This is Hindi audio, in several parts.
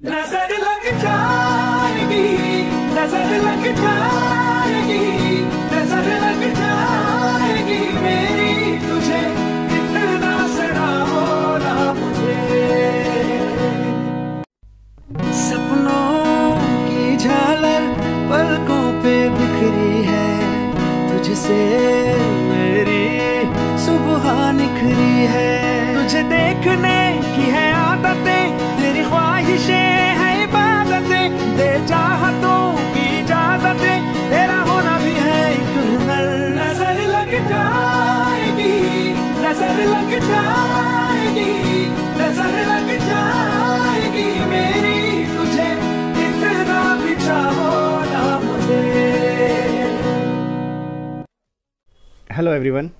नज़र लग जाएगी, नज़र लग जाएगी, नज़र लग जाएगी मेरी तुझे, इतना सड़ा होना मुझे। सपनों की झालर पलकों पे बिखरी है, तुझसे मेरी सुबह निखरी है। तुझे देखने की है आदतें, तेरी ख्वाहिशें नज़र लग जाएगी, नज़र लग जाएगी मेरी तुझे। इतना भी चाहो ना मुझे। हेलो एवरीवन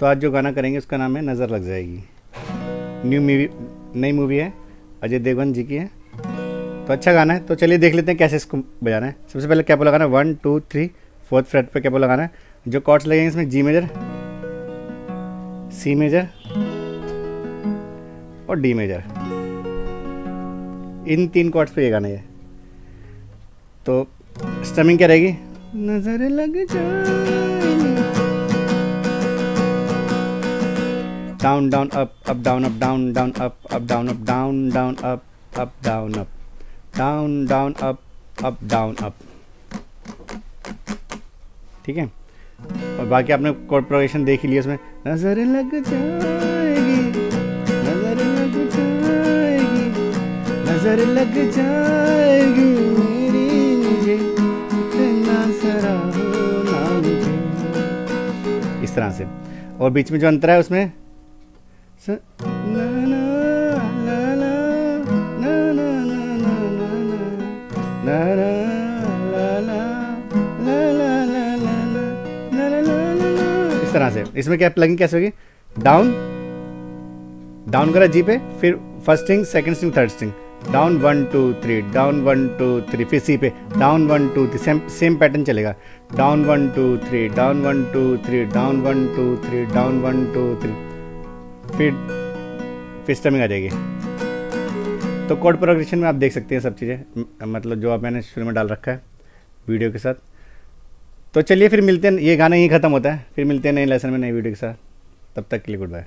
तो आज जो गाना करेंगे, उसका नाम है नज़र लग जाएगी। न्यू मूवी नई मूवी है। अजय देवगन जी की है। तो अच्छा गाना है। तो चलिए देख लेते हैं कैसे इसको बजाना है। सबसे पहले कैपो लगाना है one two three fourth fret पे कैपो लगाना है? जो कॉर्ड्स लगेंगे इसमें जी मेजर सी मेजर और डी मेजर। इन तीन कॉर्ड्स पे ये गाना है तो स्टमिंग क्या रहेगी? नज़र लग down down up up down up down down up up down up down down up up down up down down up up down up ठीक है? और बाकी आपने कॉर्पोरेशन देख ही लिया उसमें, नज़र लग जाएगी, नज़र लग जाएगी, नज़र लग जाएगी मेरी मुझे, इतना सरा होना मुझे। इस तरह से। और बीच में जो अंतर है उसमें, स- तरह से। इसमें क्या प्लगिंग कैसे होगी? डाउन डाउन करा जी पे, फिर first string second string third string down one two three down one two three फिर सी पे। Down one two three same same pattern चलेगा। Down one two three down one two three down one two three down one two three फिर फिर स्टमिंग आ जाएगी। तो कोड प्रोग्रेशन में आप देख सकते हैं सब चीज़ें। मतलब जो आप मैंने शुरू में डाल रखा है, वीडियो के साथ। तो चलिए फिर मिलते हैं, ये गाना यहीं ख़त्म होता है। फिर मिलते हैं नए लेसन में, नई वीडियो के साथ। तब तक के लिए गुड बाय